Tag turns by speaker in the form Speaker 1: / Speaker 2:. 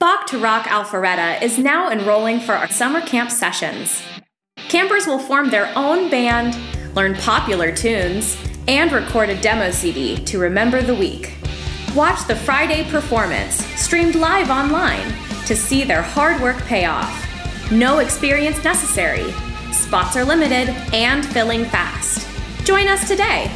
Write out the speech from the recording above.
Speaker 1: Bach to Rock Alpharetta is now enrolling for our summer camp sessions. Campers will form their own band, learn popular tunes, and record a demo CD to remember the week. Watch the Friday performance, streamed live online, to see their hard work pay off. No experience necessary. Spots are limited and filling fast. Join us today